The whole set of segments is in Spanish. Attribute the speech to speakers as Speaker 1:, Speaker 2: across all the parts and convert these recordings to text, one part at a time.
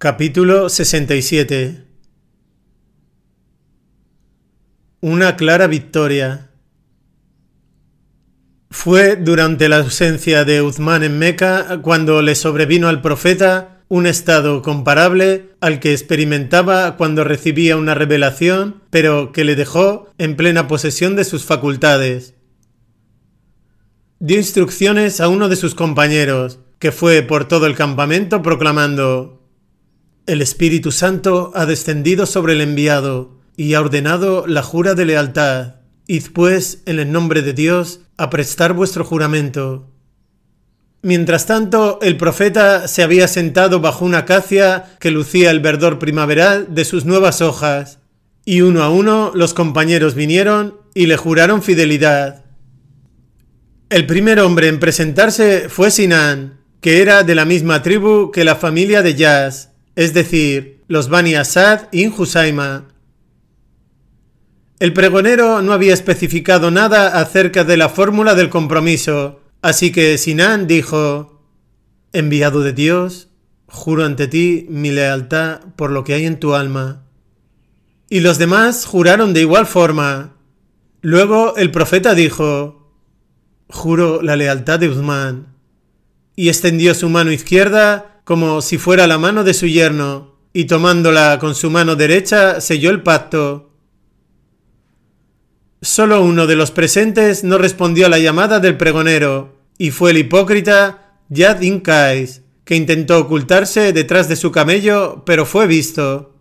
Speaker 1: Capítulo 67 Una clara victoria. Fue durante la ausencia de Uthman en Meca cuando le sobrevino al profeta un estado comparable al que experimentaba cuando recibía una revelación, pero que le dejó en plena posesión de sus facultades. Dio instrucciones a uno de sus compañeros, que fue por todo el campamento proclamando el Espíritu Santo ha descendido sobre el enviado y ha ordenado la jura de lealtad. Id pues, en el nombre de Dios, a prestar vuestro juramento. Mientras tanto, el profeta se había sentado bajo una acacia que lucía el verdor primaveral de sus nuevas hojas, y uno a uno los compañeros vinieron y le juraron fidelidad. El primer hombre en presentarse fue Sinan, que era de la misma tribu que la familia de Yas, es decir, los Bani Asad y Inhusaima. El pregonero no había especificado nada acerca de la fórmula del compromiso, así que Sinan dijo, Enviado de Dios, juro ante ti mi lealtad por lo que hay en tu alma. Y los demás juraron de igual forma. Luego el profeta dijo, Juro la lealtad de Uthman. Y extendió su mano izquierda como si fuera la mano de su yerno, y tomándola con su mano derecha selló el pacto. Solo uno de los presentes no respondió a la llamada del pregonero, y fue el hipócrita Yad Inkais, que intentó ocultarse detrás de su camello, pero fue visto.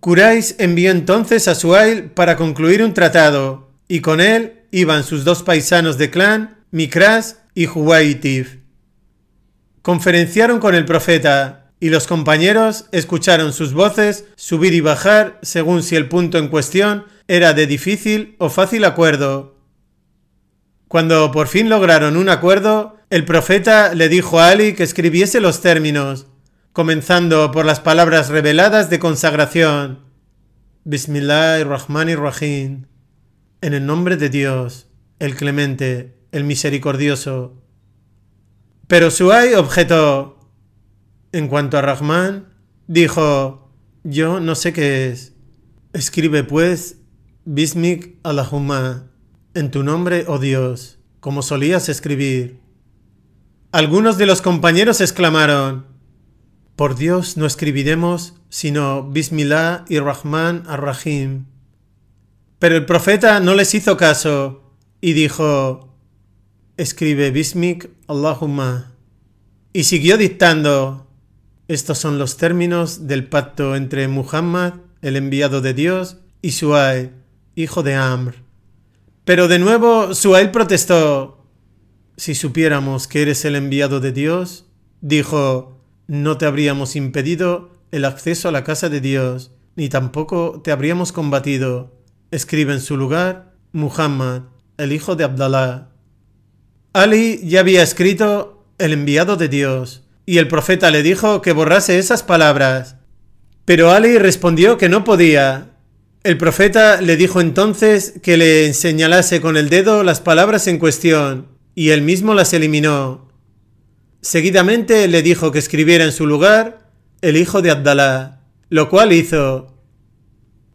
Speaker 1: Kurais envió entonces a Suail para concluir un tratado, y con él iban sus dos paisanos de clan, Mikras y Huwaitif. Conferenciaron con el profeta, y los compañeros escucharon sus voces subir y bajar según si el punto en cuestión era de difícil o fácil acuerdo. Cuando por fin lograron un acuerdo, el profeta le dijo a Ali que escribiese los términos, comenzando por las palabras reveladas de consagración. Bismillahirrahmanirrahim. En el nombre de Dios, el clemente, el misericordioso. Pero Suay objetó. En cuanto a Rahman, dijo, yo no sé qué es. Escribe pues, Bismik Allahumma, en tu nombre, oh Dios, como solías escribir. Algunos de los compañeros exclamaron, por Dios no escribiremos sino Bismillah y Rahman ar-Rahim. Pero el profeta no les hizo caso y dijo, escribe Bismik Allahumma y siguió dictando estos son los términos del pacto entre Muhammad, el enviado de Dios, y Suail, hijo de Amr. Pero de nuevo Suail protestó. Si supiéramos que eres el enviado de Dios, dijo, no te habríamos impedido el acceso a la casa de Dios, ni tampoco te habríamos combatido. Escribe en su lugar Muhammad, el hijo de Abdallah. Ali ya había escrito el enviado de Dios, y el profeta le dijo que borrase esas palabras. Pero Ali respondió que no podía. El profeta le dijo entonces que le señalase con el dedo las palabras en cuestión, y él mismo las eliminó. Seguidamente le dijo que escribiera en su lugar el hijo de Abdalá, lo cual hizo.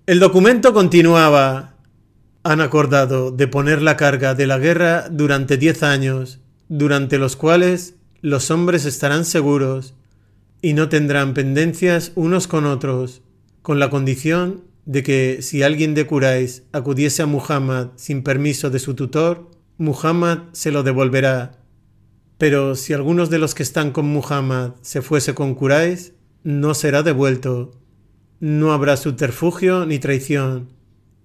Speaker 1: El documento continuaba han acordado de poner la carga de la guerra durante diez años, durante los cuales los hombres estarán seguros y no tendrán pendencias unos con otros, con la condición de que si alguien de Quraysh acudiese a Muhammad sin permiso de su tutor, Muhammad se lo devolverá. Pero si algunos de los que están con Muhammad se fuese con Quraysh, no será devuelto. No habrá subterfugio ni traición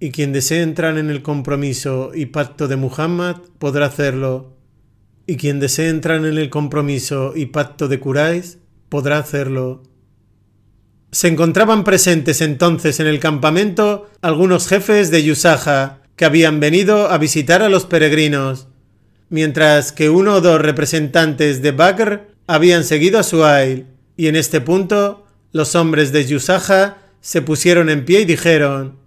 Speaker 1: y quien desee entrar en el compromiso y pacto de Muhammad podrá hacerlo, y quien desee entrar en el compromiso y pacto de Quraysh podrá hacerlo. Se encontraban presentes entonces en el campamento algunos jefes de Yusaja que habían venido a visitar a los peregrinos, mientras que uno o dos representantes de Bakr habían seguido a Suail, y en este punto los hombres de Yusaja se pusieron en pie y dijeron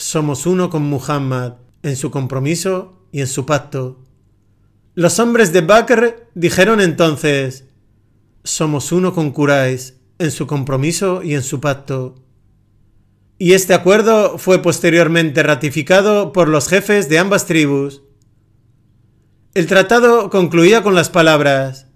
Speaker 1: somos uno con Muhammad en su compromiso y en su pacto. Los hombres de Bakr dijeron entonces, somos uno con Quraysh en su compromiso y en su pacto. Y este acuerdo fue posteriormente ratificado por los jefes de ambas tribus. El tratado concluía con las palabras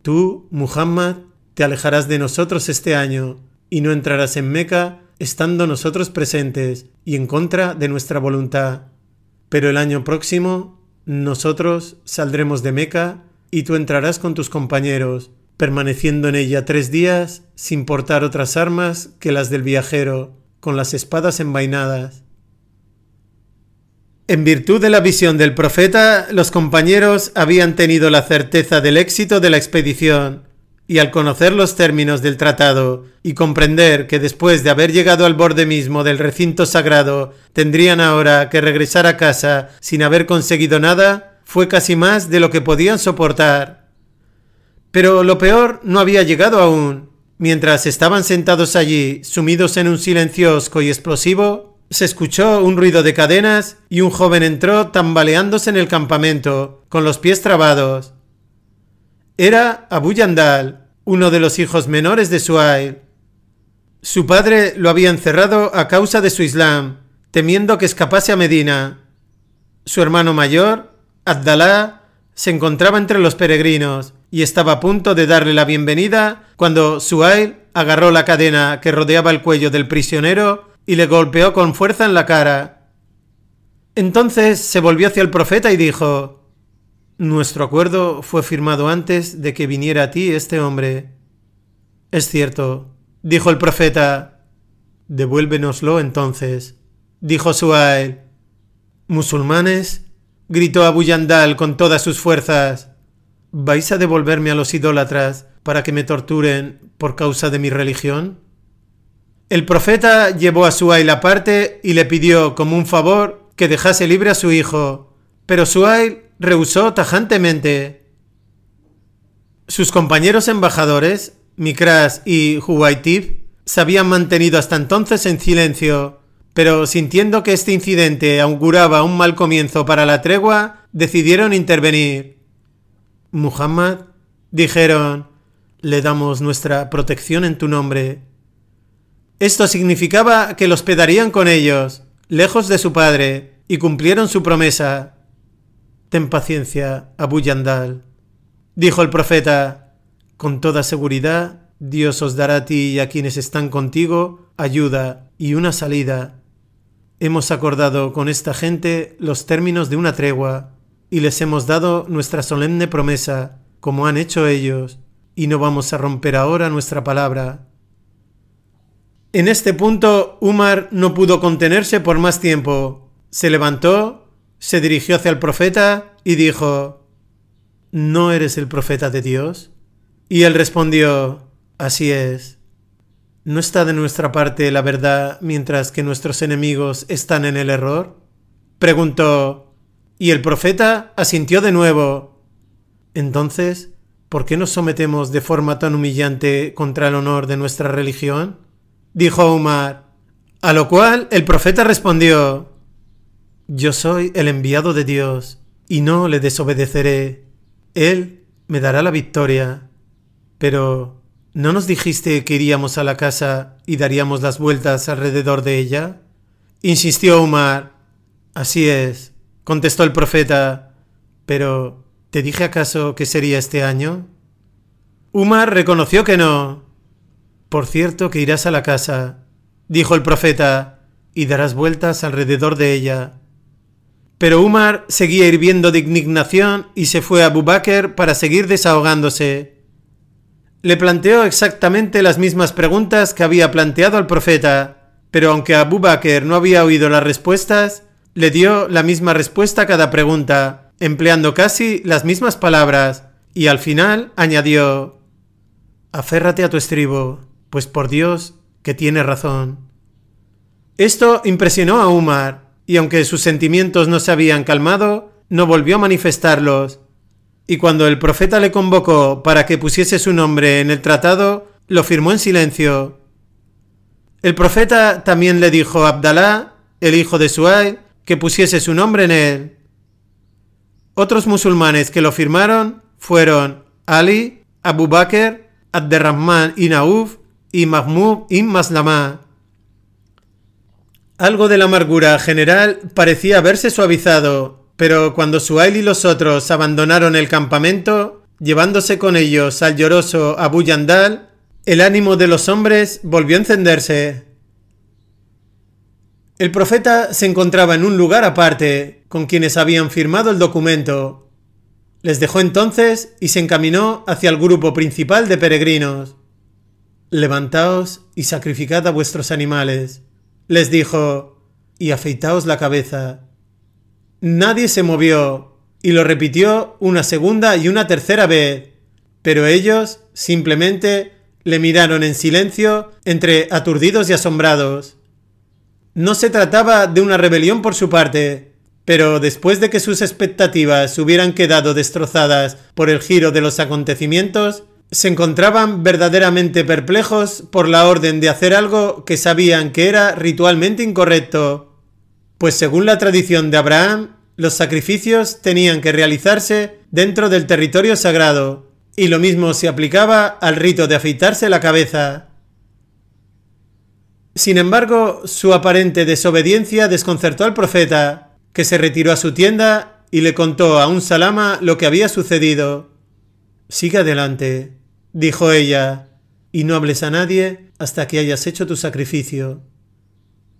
Speaker 1: Tú, Muhammad, te alejarás de nosotros este año y no entrarás en Meca estando nosotros presentes y en contra de nuestra voluntad. Pero el año próximo nosotros saldremos de Meca y tú entrarás con tus compañeros, permaneciendo en ella tres días sin portar otras armas que las del viajero, con las espadas envainadas. En virtud de la visión del profeta, los compañeros habían tenido la certeza del éxito de la expedición y al conocer los términos del tratado y comprender que después de haber llegado al borde mismo del recinto sagrado tendrían ahora que regresar a casa sin haber conseguido nada, fue casi más de lo que podían soportar. Pero lo peor no había llegado aún. Mientras estaban sentados allí, sumidos en un silencio osco y explosivo, se escuchó un ruido de cadenas y un joven entró tambaleándose en el campamento, con los pies trabados. Era Abu Yandal, uno de los hijos menores de Suail. Su padre lo había encerrado a causa de su Islam, temiendo que escapase a Medina. Su hermano mayor, Abdalá, se encontraba entre los peregrinos y estaba a punto de darle la bienvenida cuando Suail agarró la cadena que rodeaba el cuello del prisionero y le golpeó con fuerza en la cara. Entonces se volvió hacia el profeta y dijo, nuestro acuerdo fue firmado antes de que viniera a ti este hombre. Es cierto, dijo el profeta. Devuélvenoslo entonces, dijo Suael. Musulmanes, gritó Abu Yandal con todas sus fuerzas. ¿Vais a devolverme a los idólatras para que me torturen por causa de mi religión? El profeta llevó a Suail aparte y le pidió como un favor que dejase libre a su hijo, pero Suail rehusó tajantemente. Sus compañeros embajadores, Mikras y Huwaitib, se habían mantenido hasta entonces en silencio, pero sintiendo que este incidente auguraba un mal comienzo para la tregua, decidieron intervenir. Muhammad, dijeron, le damos nuestra protección en tu nombre. Esto significaba que los hospedarían con ellos, lejos de su padre, y cumplieron su promesa. Ten paciencia, Abu Yandal. Dijo el profeta, con toda seguridad, Dios os dará a ti y a quienes están contigo ayuda y una salida. Hemos acordado con esta gente los términos de una tregua y les hemos dado nuestra solemne promesa, como han hecho ellos, y no vamos a romper ahora nuestra palabra. En este punto, Umar no pudo contenerse por más tiempo. Se levantó se dirigió hacia el profeta y dijo, ¿No eres el profeta de Dios? Y él respondió, Así es. ¿No está de nuestra parte la verdad mientras que nuestros enemigos están en el error? Preguntó, y el profeta asintió de nuevo. Entonces, ¿por qué nos sometemos de forma tan humillante contra el honor de nuestra religión? Dijo Umar. A lo cual el profeta respondió, yo soy el enviado de Dios, y no le desobedeceré. Él me dará la victoria. Pero, ¿no nos dijiste que iríamos a la casa y daríamos las vueltas alrededor de ella? Insistió Umar. Así es, contestó el profeta. Pero, ¿te dije acaso que sería este año? Umar reconoció que no. Por cierto que irás a la casa, dijo el profeta, y darás vueltas alrededor de ella. Pero Umar seguía hirviendo de indignación y se fue a Abu para seguir desahogándose. Le planteó exactamente las mismas preguntas que había planteado al profeta, pero aunque Abu Bakr no había oído las respuestas, le dio la misma respuesta a cada pregunta, empleando casi las mismas palabras, y al final añadió Aférrate a tu estribo, pues por Dios que tiene razón. Esto impresionó a Umar, y aunque sus sentimientos no se habían calmado, no volvió a manifestarlos. Y cuando el profeta le convocó para que pusiese su nombre en el tratado, lo firmó en silencio. El profeta también le dijo a Abdalá, el hijo de Suay, que pusiese su nombre en él. Otros musulmanes que lo firmaron fueron Ali, Abu Bakr, Abderrahman y Nauf y Mahmud ibn Maslama. Algo de la amargura general parecía haberse suavizado, pero cuando Suail y los otros abandonaron el campamento, llevándose con ellos al lloroso Abu Yandal, el ánimo de los hombres volvió a encenderse. El profeta se encontraba en un lugar aparte con quienes habían firmado el documento. Les dejó entonces y se encaminó hacia el grupo principal de peregrinos. Levantaos y sacrificad a vuestros animales, les dijo, y afeitaos la cabeza. Nadie se movió y lo repitió una segunda y una tercera vez, pero ellos simplemente le miraron en silencio entre aturdidos y asombrados. No se trataba de una rebelión por su parte, pero después de que sus expectativas hubieran quedado destrozadas por el giro de los acontecimientos, se encontraban verdaderamente perplejos por la orden de hacer algo que sabían que era ritualmente incorrecto, pues según la tradición de Abraham, los sacrificios tenían que realizarse dentro del territorio sagrado, y lo mismo se aplicaba al rito de afeitarse la cabeza. Sin embargo, su aparente desobediencia desconcertó al profeta, que se retiró a su tienda y le contó a un salama lo que había sucedido. Sigue adelante, dijo ella, y no hables a nadie hasta que hayas hecho tu sacrificio.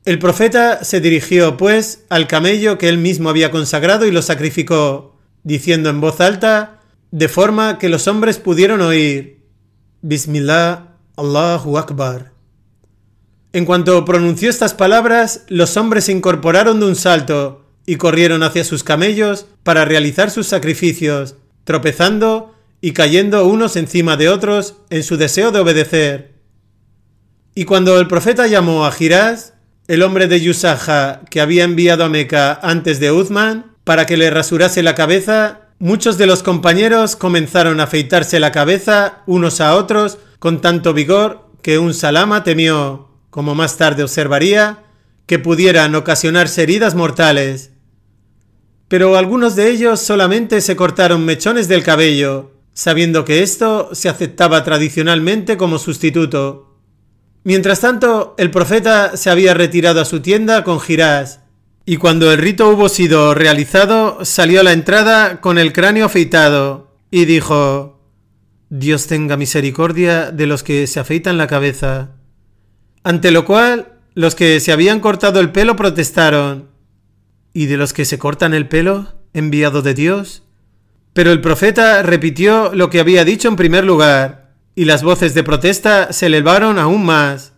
Speaker 1: El profeta se dirigió, pues, al camello que él mismo había consagrado y lo sacrificó, diciendo en voz alta, de forma que los hombres pudieron oír, Bismillah, Allahu Akbar. En cuanto pronunció estas palabras, los hombres se incorporaron de un salto y corrieron hacia sus camellos para realizar sus sacrificios, tropezando y cayendo unos encima de otros en su deseo de obedecer. Y cuando el profeta llamó a Girás, el hombre de Yusaja que había enviado a Meca antes de Uthman, para que le rasurase la cabeza, muchos de los compañeros comenzaron a afeitarse la cabeza unos a otros con tanto vigor que un salama temió como más tarde observaría, que pudieran ocasionarse heridas mortales. Pero algunos de ellos solamente se cortaron mechones del cabello, sabiendo que esto se aceptaba tradicionalmente como sustituto. Mientras tanto, el profeta se había retirado a su tienda con Girás, y cuando el rito hubo sido realizado, salió a la entrada con el cráneo afeitado, y dijo, Dios tenga misericordia de los que se afeitan la cabeza. Ante lo cual, los que se habían cortado el pelo protestaron. ¿Y de los que se cortan el pelo, enviado de Dios? Pero el profeta repitió lo que había dicho en primer lugar, y las voces de protesta se elevaron aún más.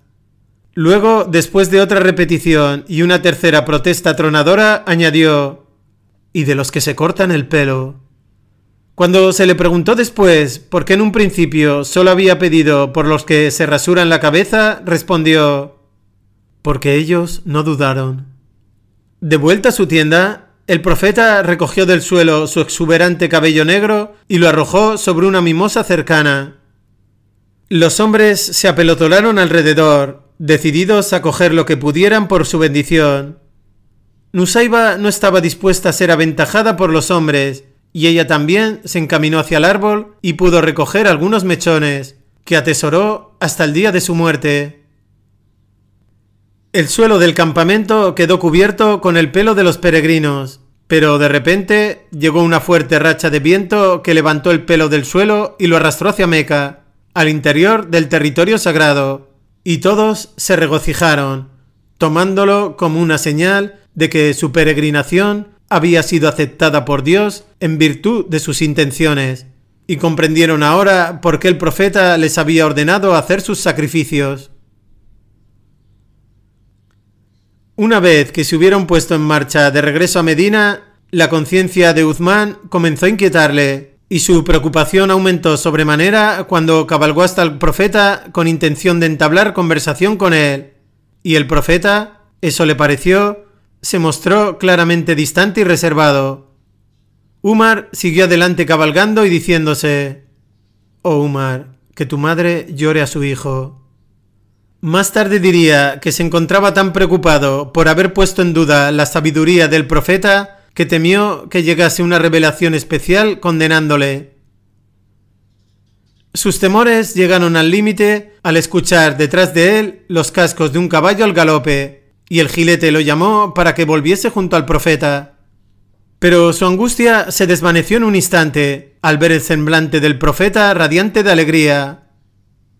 Speaker 1: Luego, después de otra repetición y una tercera protesta tronadora, añadió, ¿y de los que se cortan el pelo? Cuando se le preguntó después por qué en un principio solo había pedido por los que se rasuran la cabeza, respondió, porque ellos no dudaron. De vuelta a su tienda, el profeta recogió del suelo su exuberante cabello negro y lo arrojó sobre una mimosa cercana. Los hombres se apelotonaron alrededor, decididos a coger lo que pudieran por su bendición. Nusaiba no estaba dispuesta a ser aventajada por los hombres, y ella también se encaminó hacia el árbol y pudo recoger algunos mechones, que atesoró hasta el día de su muerte. El suelo del campamento quedó cubierto con el pelo de los peregrinos, pero de repente llegó una fuerte racha de viento que levantó el pelo del suelo y lo arrastró hacia Meca, al interior del territorio sagrado, y todos se regocijaron, tomándolo como una señal de que su peregrinación había sido aceptada por Dios en virtud de sus intenciones, y comprendieron ahora por qué el profeta les había ordenado hacer sus sacrificios. Una vez que se hubieron puesto en marcha de regreso a Medina, la conciencia de Uthman comenzó a inquietarle, y su preocupación aumentó sobremanera cuando cabalgó hasta el profeta con intención de entablar conversación con él. Y el profeta, eso le pareció, se mostró claramente distante y reservado. Umar siguió adelante cabalgando y diciéndose, Oh Umar, que tu madre llore a su hijo. Más tarde diría que se encontraba tan preocupado por haber puesto en duda la sabiduría del profeta que temió que llegase una revelación especial condenándole. Sus temores llegaron al límite al escuchar detrás de él los cascos de un caballo al galope, y el gilete lo llamó para que volviese junto al profeta. Pero su angustia se desvaneció en un instante al ver el semblante del profeta radiante de alegría.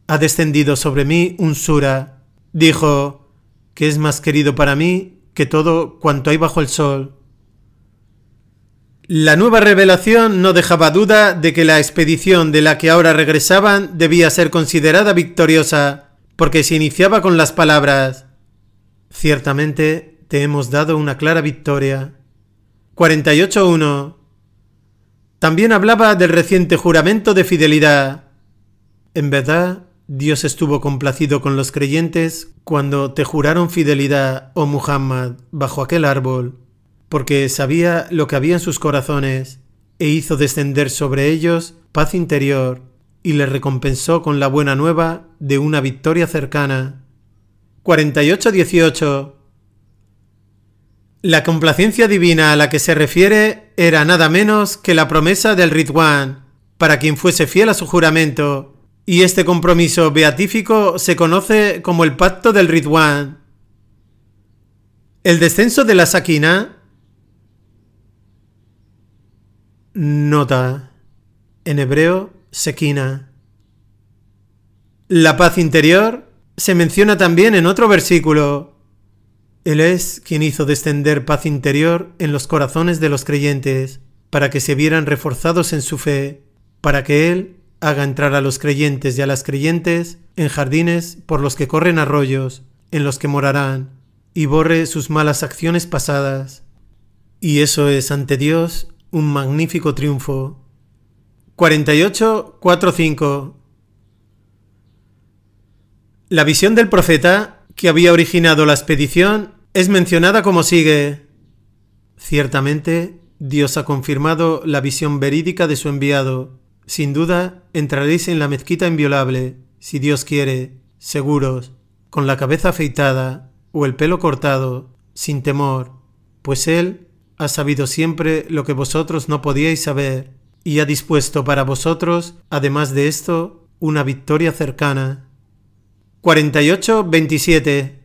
Speaker 1: Ha descendido sobre mí un sura, dijo, que es más querido para mí que todo cuanto hay bajo el sol. La nueva revelación no dejaba duda de que la expedición de la que ahora regresaban debía ser considerada victoriosa, porque se iniciaba con las palabras Ciertamente te hemos dado una clara victoria. 48.1 También hablaba del reciente juramento de fidelidad. En verdad, Dios estuvo complacido con los creyentes cuando te juraron fidelidad, oh Muhammad, bajo aquel árbol porque sabía lo que había en sus corazones, e hizo descender sobre ellos paz interior, y les recompensó con la buena nueva de una victoria cercana. 48-18 La complacencia divina a la que se refiere era nada menos que la promesa del Ridwan, para quien fuese fiel a su juramento, y este compromiso beatífico se conoce como el pacto del Ridwan. El descenso de la Sakina Nota. En hebreo, Sekina. La paz interior se menciona también en otro versículo. Él es quien hizo descender paz interior en los corazones de los creyentes, para que se vieran reforzados en su fe, para que Él haga entrar a los creyentes y a las creyentes en jardines por los que corren arroyos, en los que morarán, y borre sus malas acciones pasadas. Y eso es ante Dios un magnífico triunfo. 48-4-5 La visión del profeta, que había originado la expedición, es mencionada como sigue. Ciertamente, Dios ha confirmado la visión verídica de su enviado. Sin duda, entraréis en la mezquita inviolable, si Dios quiere, seguros, con la cabeza afeitada o el pelo cortado, sin temor, pues Él ha sabido siempre lo que vosotros no podíais saber, y ha dispuesto para vosotros, además de esto, una victoria cercana. 48-27